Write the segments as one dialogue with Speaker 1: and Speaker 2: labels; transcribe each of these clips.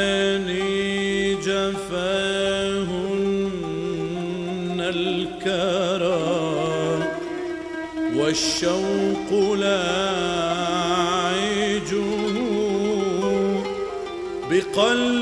Speaker 1: عيني جفاهن الكرى والشوق لاعجه بقلب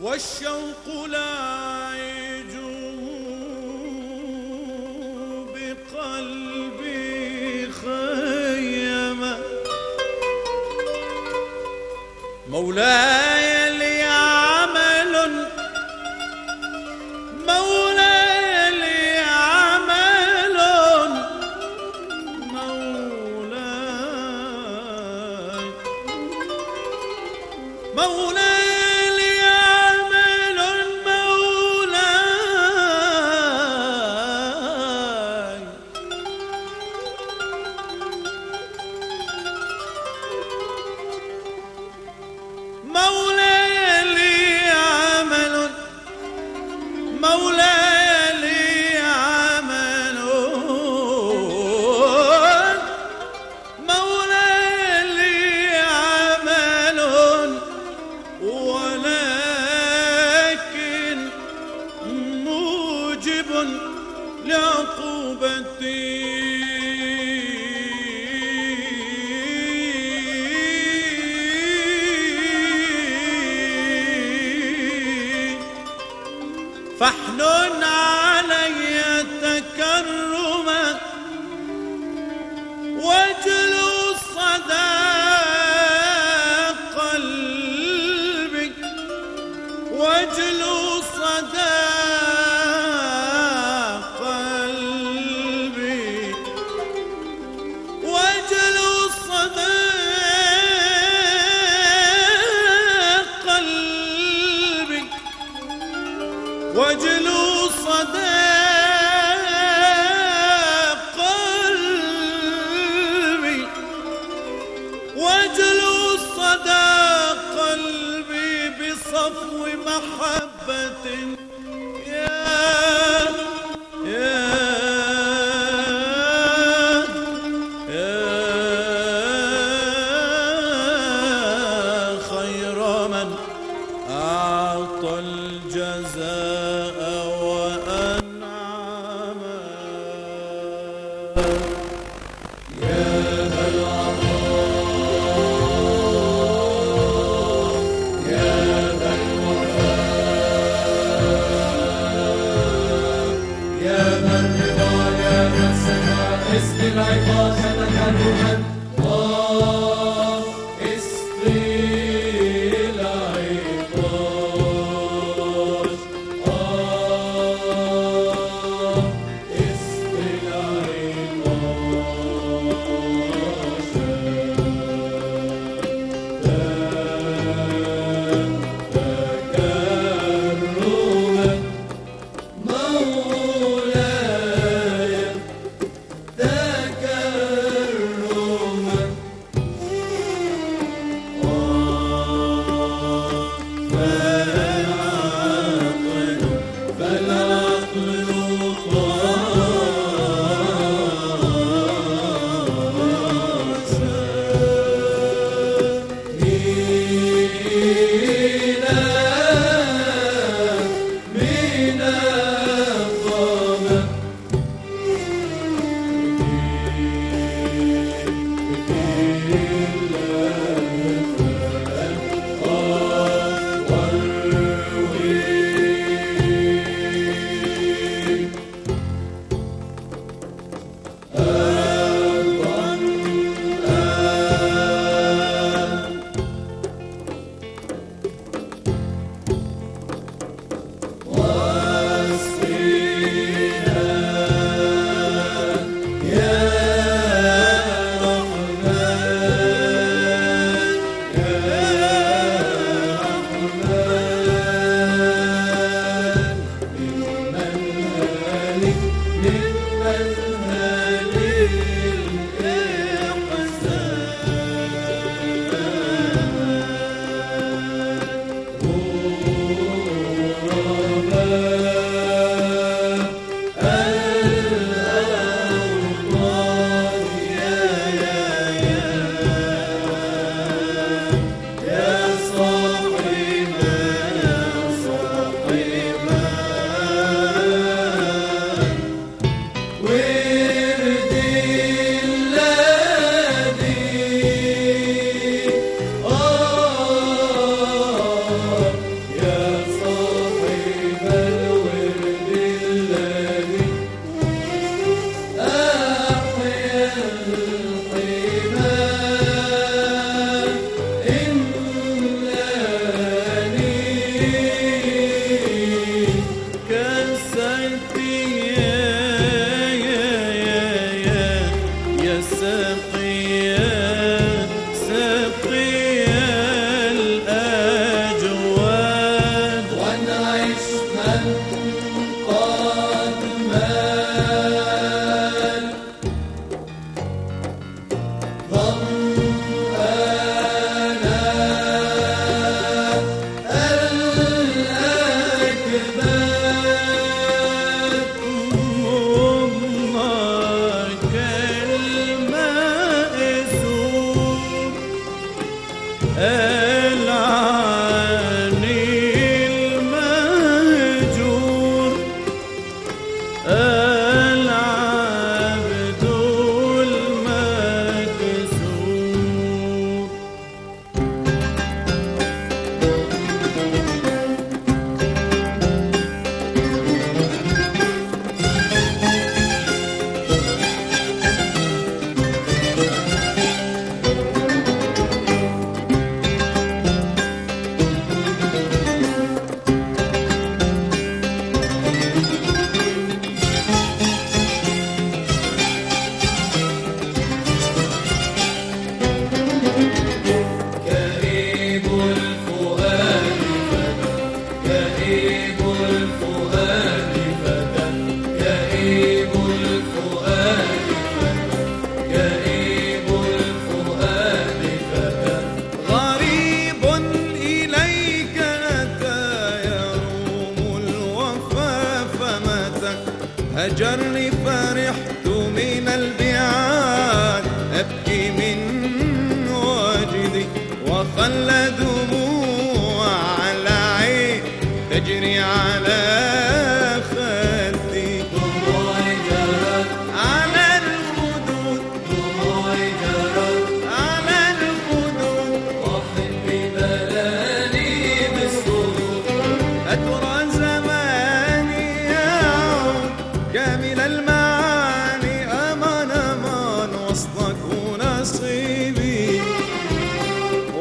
Speaker 1: والشوق لا يجوب بقلبي خيما مولاي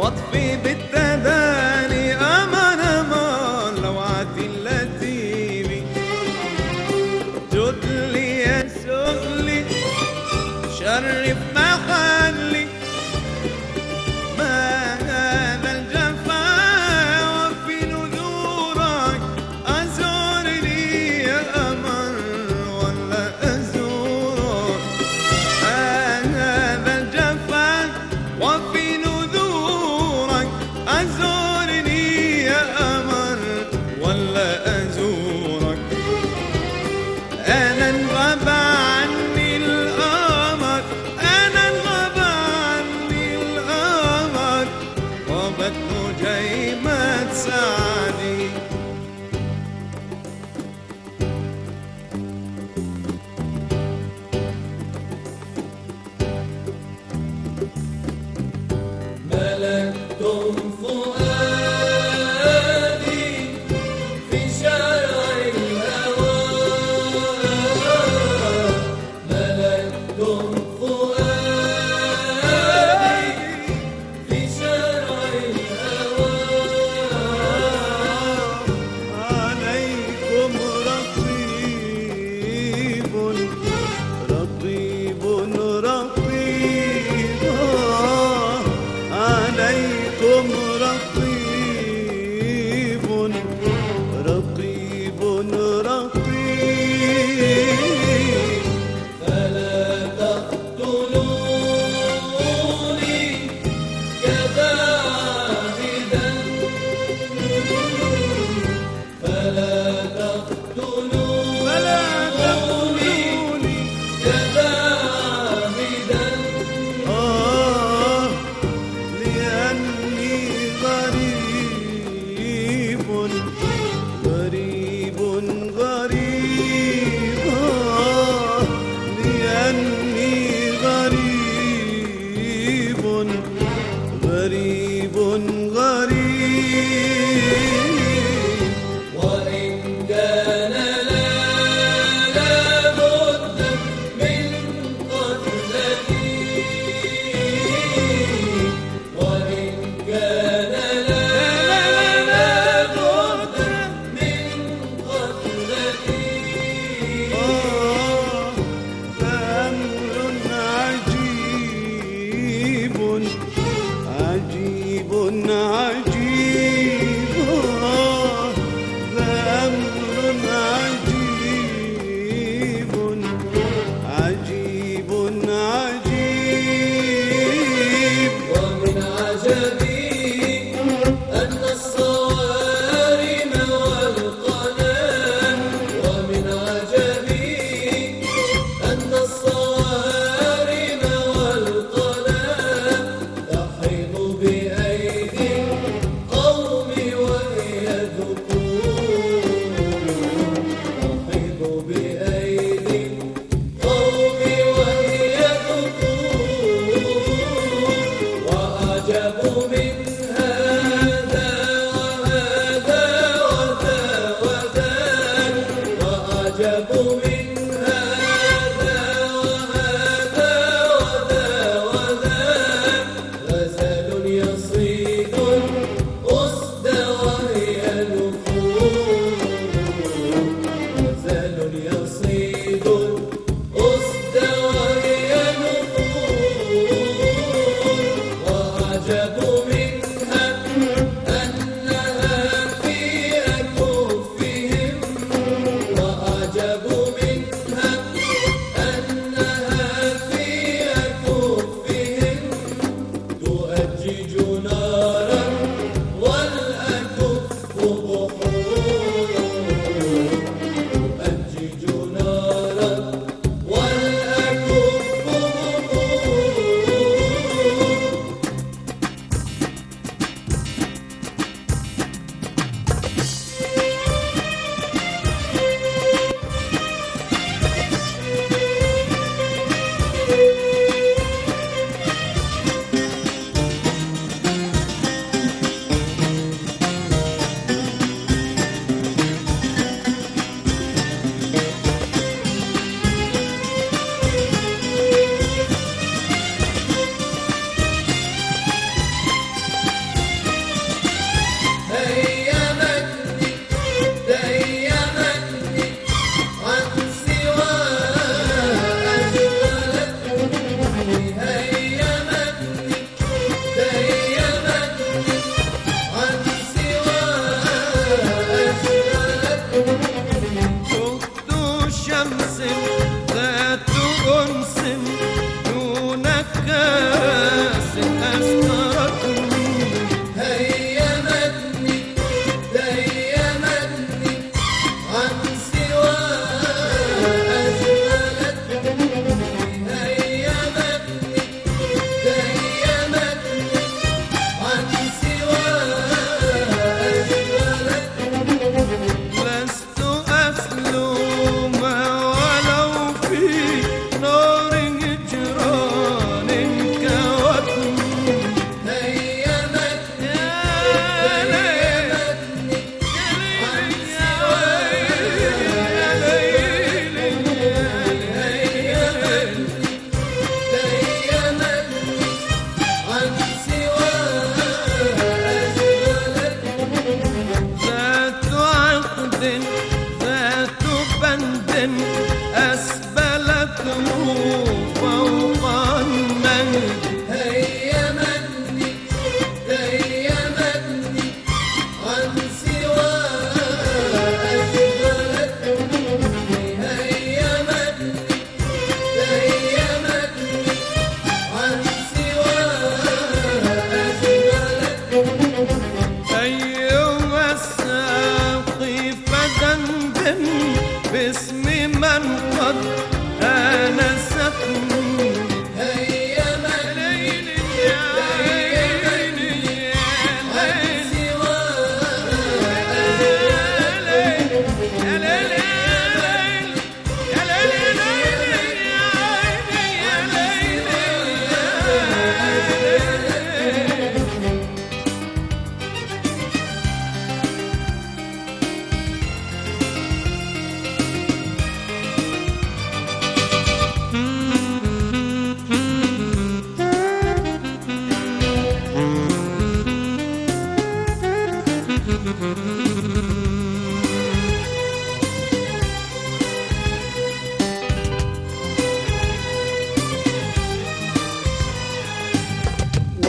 Speaker 2: what's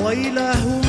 Speaker 2: ويله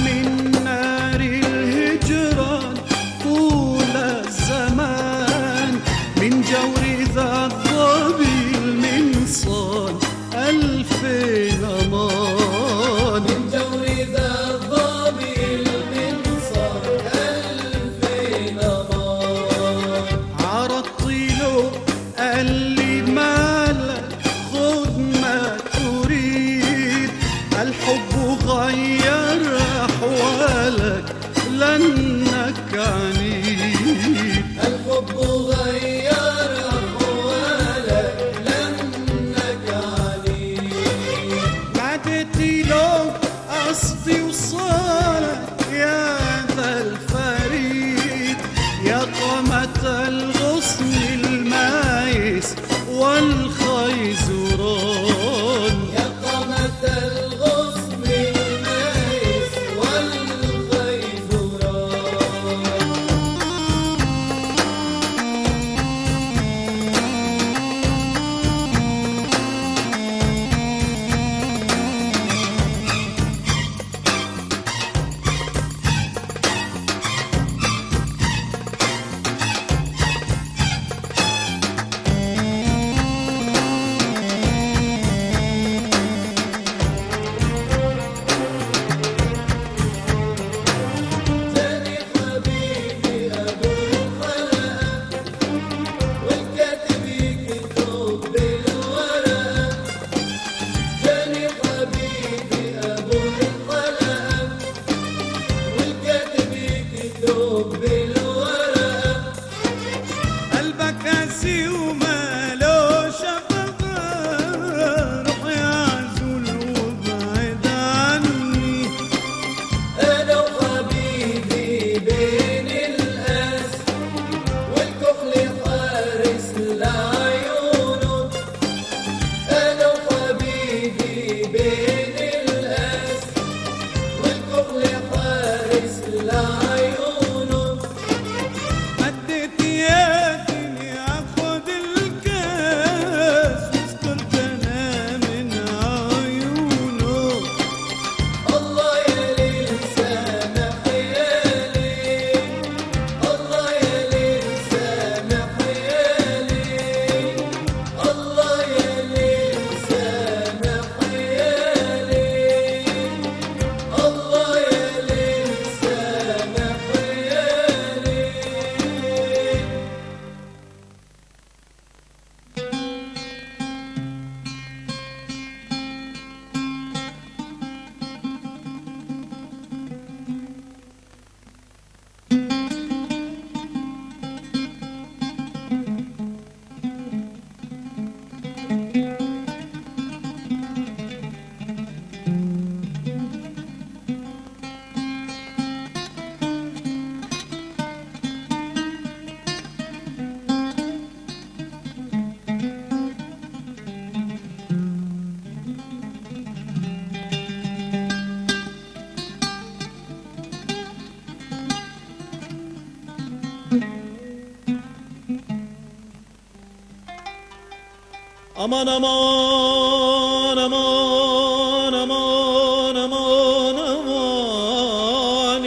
Speaker 1: aman aman aman aman aman aman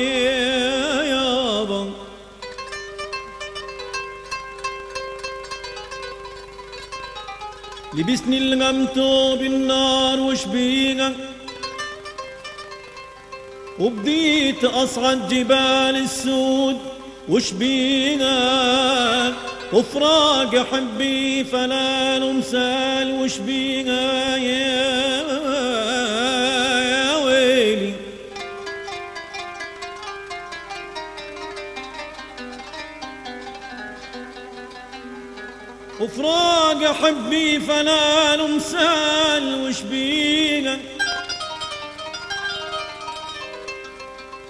Speaker 1: yaban لبسني الغمتو بالنار وش بينا وبديت أصعد جبال السود وش بينا وفراق حبي فلا نمسال وش بينا يا ويلي. وفراق حبي فلا نمسال وش بينا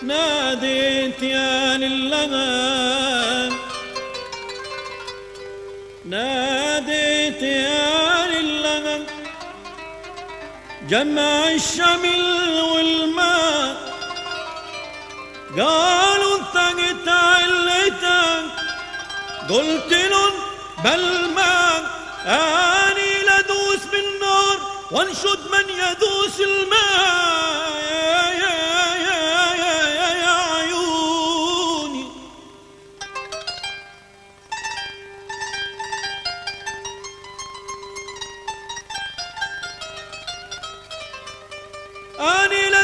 Speaker 1: ناديت يا لله ناديت يا لله جمع الشمل والماء. قالوا انت قلت علتك قلت لهم بل ما آني لدوس بالنار وانشد من يدوس الماء.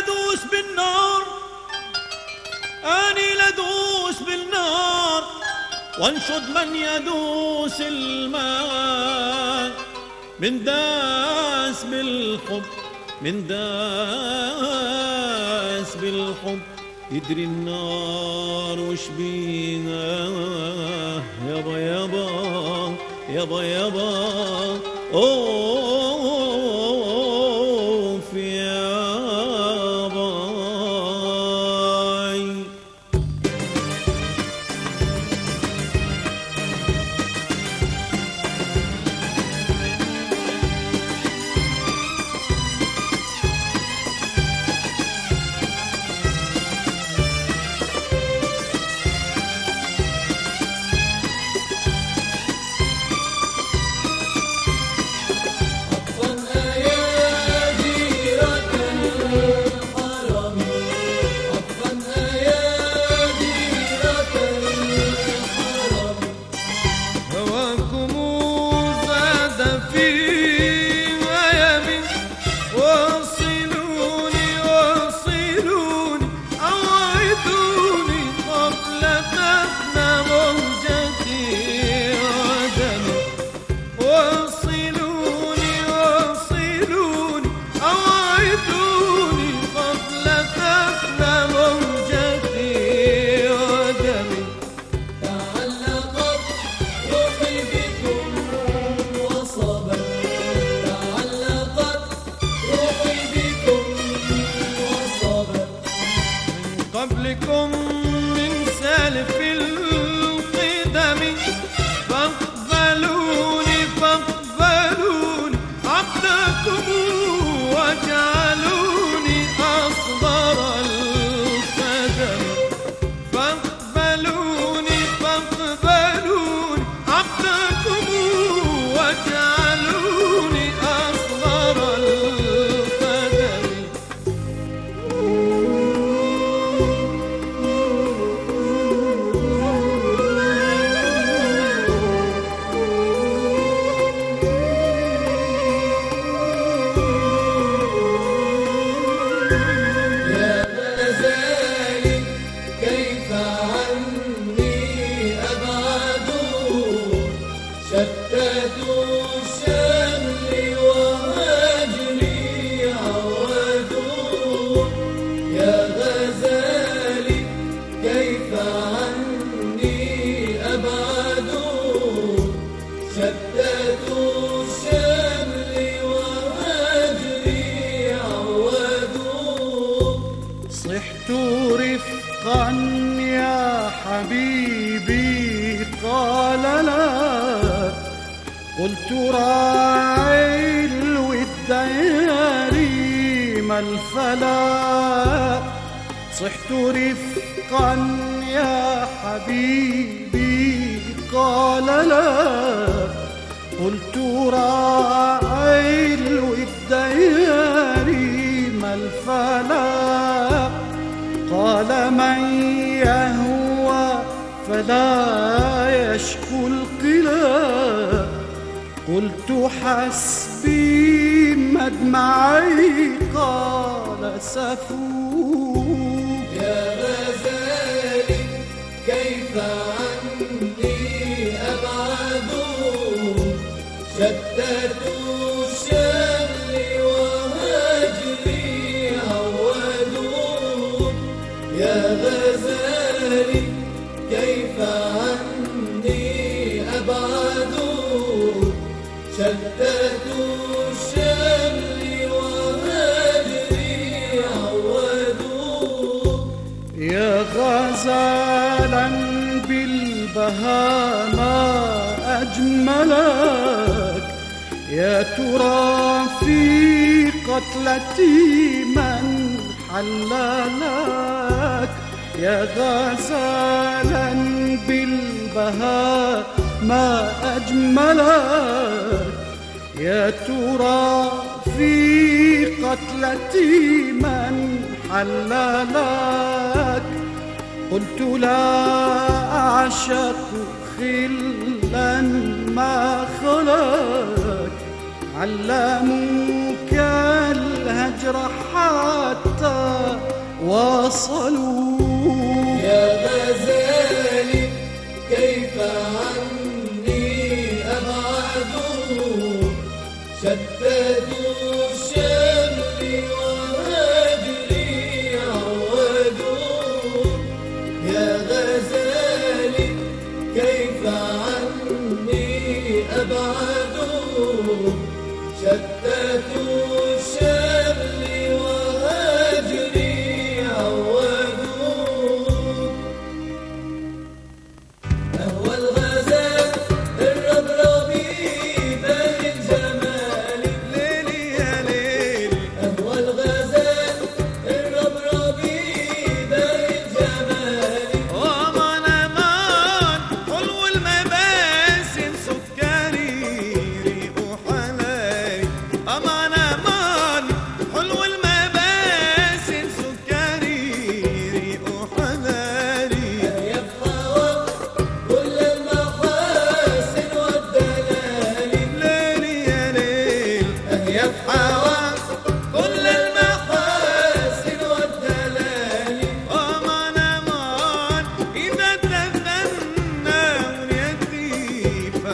Speaker 1: لدوس بالنار. أني لدوس بالنار. وانشد من يدوس الماء. من داس بالحب من داس بالحب. يدري النار وش بينا. يابا يابا يابا يابا. اوف صحت رفقا يا حبيبي. قال لا. قلت راعي الود يريم الفلا. قال
Speaker 2: من يهوى فلا يشكو القلا. قلت حسبي مدمعي قال سفا غزالا بالبهاء ما أجملك. يا ترى في قتلتي من حلالك يا غزالا بالبهاء ما أجملك. يا ترى في قتلتي من حلالك كنت لا أعشق خلا ما خلق علموك الهجر حتى وصلوا.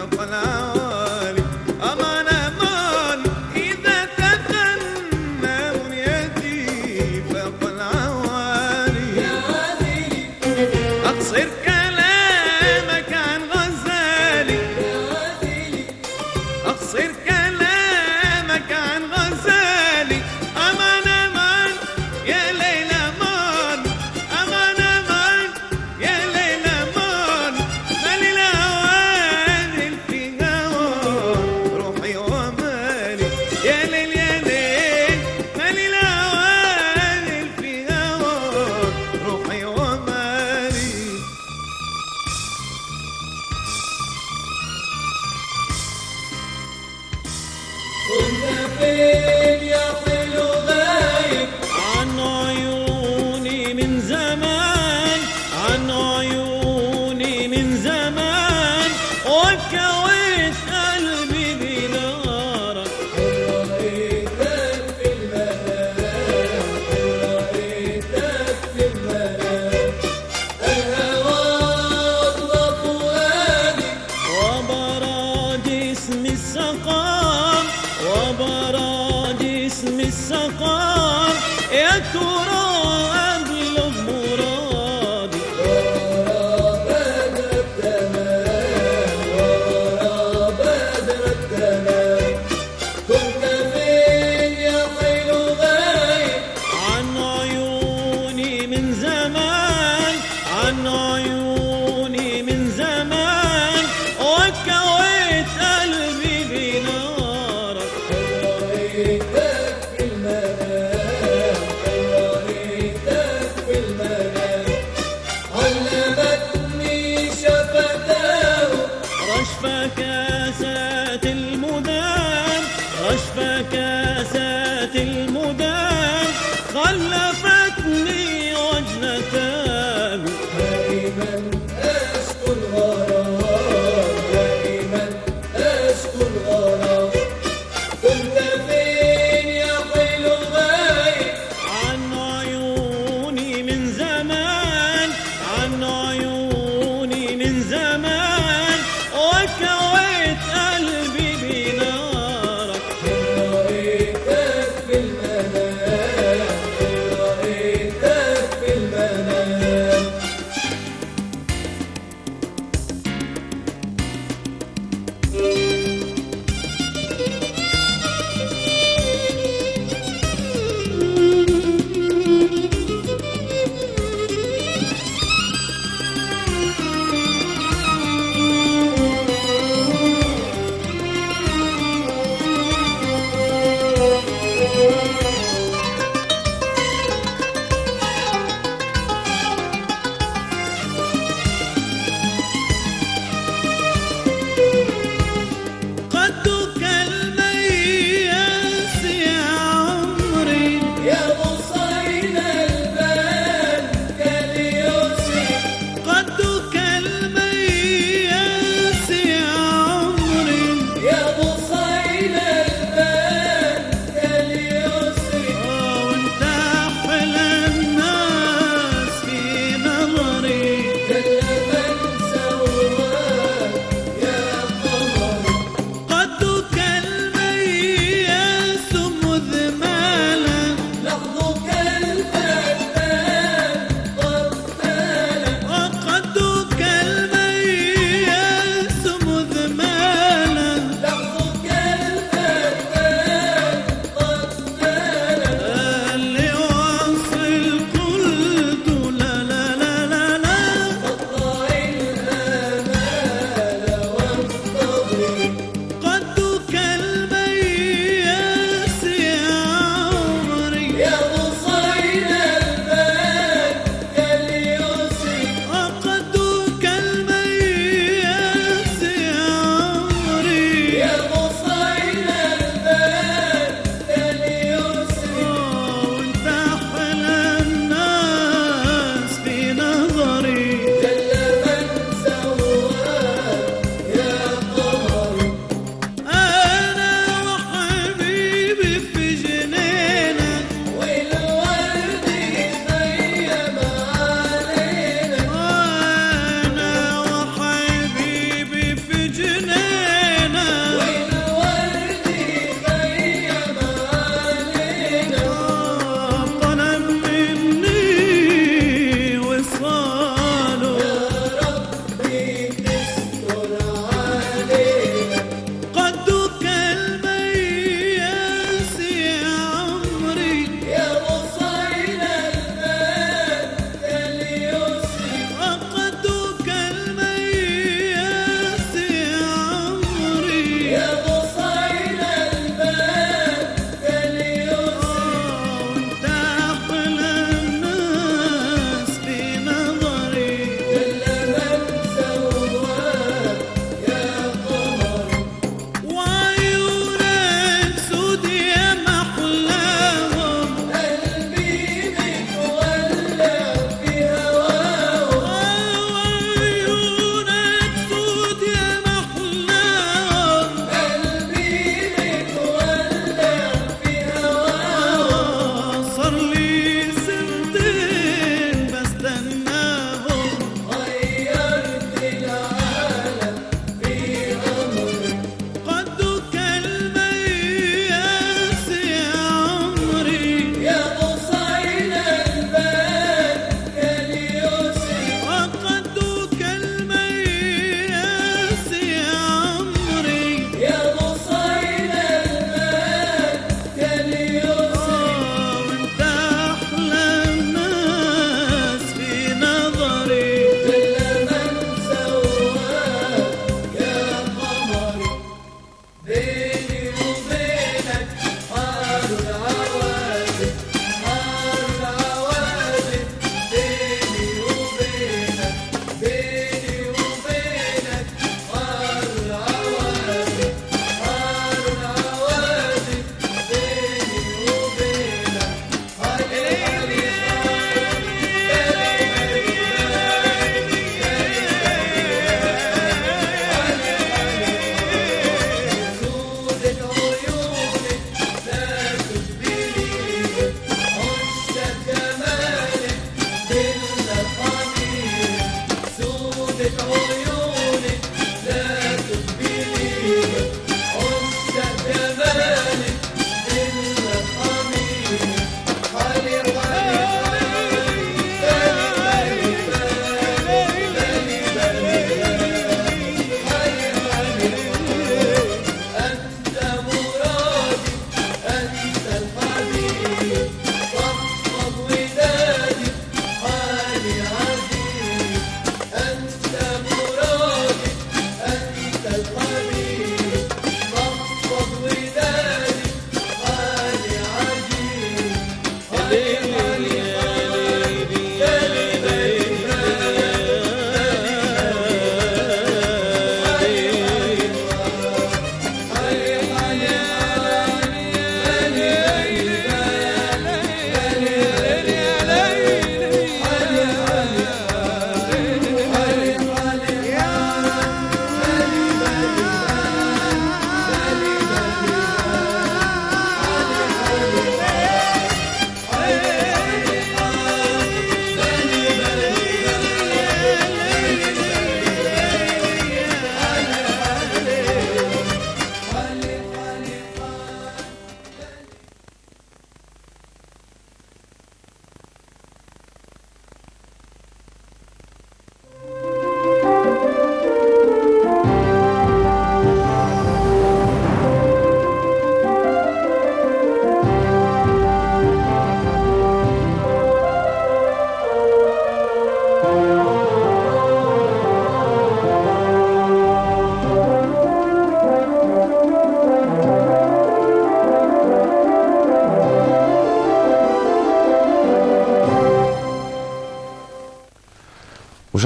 Speaker 1: i'm palabra. السقر يا
Speaker 3: ترى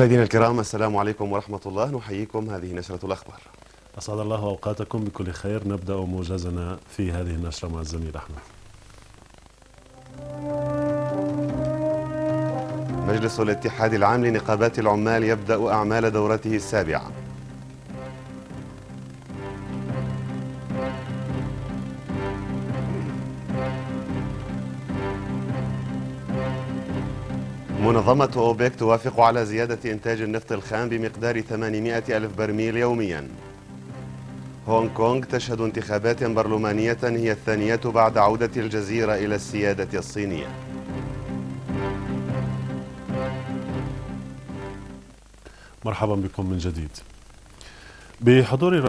Speaker 4: مشاهدينا الكرام السلام عليكم ورحمة الله. نحييكم. هذه نشرة الأخبار.
Speaker 5: أسعد الله أوقاتكم بكل خير. نبدأ موجزنا في هذه النشرة مع الزميل أحمد.
Speaker 4: مجلس الاتحاد العام لنقابات العمال يبدأ أعمال دورته السابعة. منظمة أوبك توافق على زيادة إنتاج النفط الخام بمقدار 800 ألف برميل يومياً. هونغ كونغ تشهد انتخابات برلمانية هي الثانية بعد عودة الجزيرة إلى السيادة الصينية.
Speaker 5: مرحبا بكم من جديد. بحضور